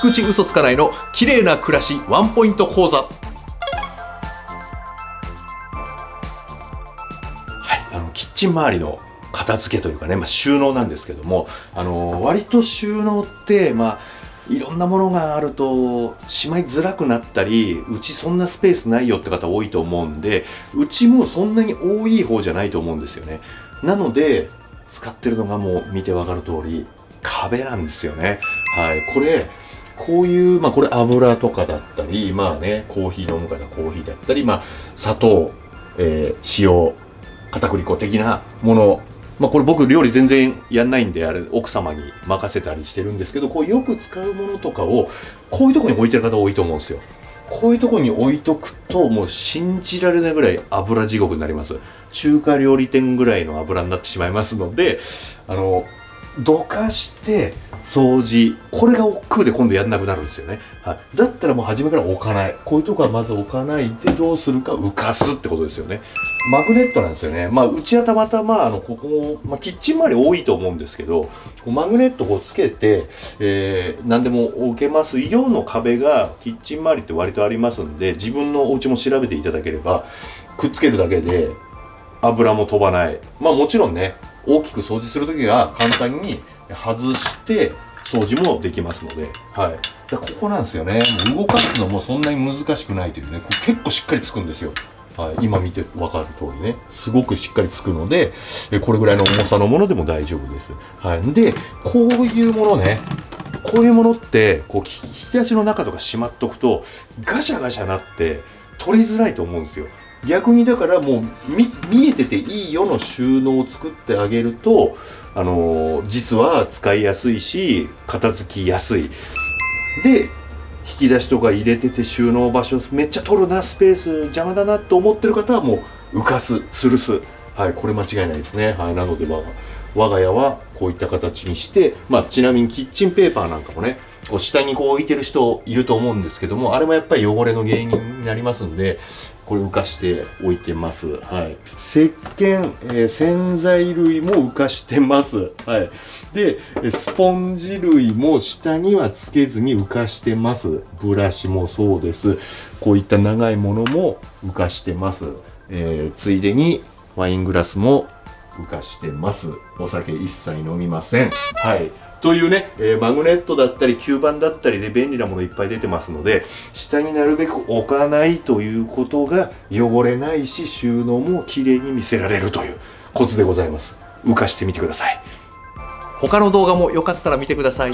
菊池嘘つかないの綺麗な暮らしワンポイント講座。はいあのキッチン周りの片付けというかね、まあ、収納なんですけどもあの割と収納ってまあいろんなものがあるとしまいづらくなったりうちそんなスペースないよって方多いと思うんでうちもそんなに多い方じゃないと思うんですよね。なので使ってるのがもう見てわかる通り壁なんですよね。はいこれこういうまあこれ油とかだったりまあねコーヒー飲む方コーヒーだったりまあ砂糖、えー、塩片栗粉的なものまあこれ僕料理全然やんないんであれ奥様に任せたりしてるんですけどこうよく使うものとかをこういうとこに置いてる方多いと思うんですよ。こういうとこに置いとくともう信じられないぐらい油地獄になります。中華料理店ぐらいの油になってしまいますのであのどかして掃除これが億劫で今度やんなくなるんですよね、はい、だったらもう初めから置かない。こういうとこはまず置かないでどうするか浮かすってことですよね。マグネットなんですよね。まあうちはたまたまあのここ、まあ、キッチン周り多いと思うんですけどマグネットをつけて、えー、何でも置けます。以上の壁がキッチン周りって割とありますんで自分のお家も調べていただければくっつけるだけで油も飛ばない。まあもちろんね大きく掃除するときは簡単に外して掃除もできますので、はい。でここなんですよね。動かすのもそんなに難しくないというね、結構しっかりつくんですよ。はい、今見て分かる通りね、すごくしっかりつくので、これぐらいの重さのものでも大丈夫です。はい。で、こういうものね、こういうものって、こう、引き出しの中とかしまっとくと、ガシャガシャなって取りづらいと思うんですよ。逆にだからもう見えてていいよの収納を作ってあげると、あのー、実は使いやすいし片付きやすい。で引き出しとか入れてて収納場所めっちゃ取るなスペース邪魔だなと思ってる方はもう浮かす吊るす。はいこれ間違いないですね。はいなので我が我が家はこういった形にしてまあちなみにキッチンペーパーなんかもねこう下にこう置いてる人いると思うんですけどもあれもやっぱり汚れの原因になりますんでこれ浮かしておいてます。はい。石鹸、えー、洗剤類も浮かしてます。はい。で、スポンジ類も下にはつけずに浮かしてます。ブラシもそうです。こういった長いものも浮かしてます。えー、ついでにワイングラスも浮かしてます。お酒一切飲みません。はい。というね、えー、マグネットだったり吸盤だったりで便利なものいっぱい出てますので下になるべく置かないということが汚れないし収納も綺麗に見せられるというコツでございます。浮かしてみてください。他の動画もよかったら見てください。